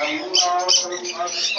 Allah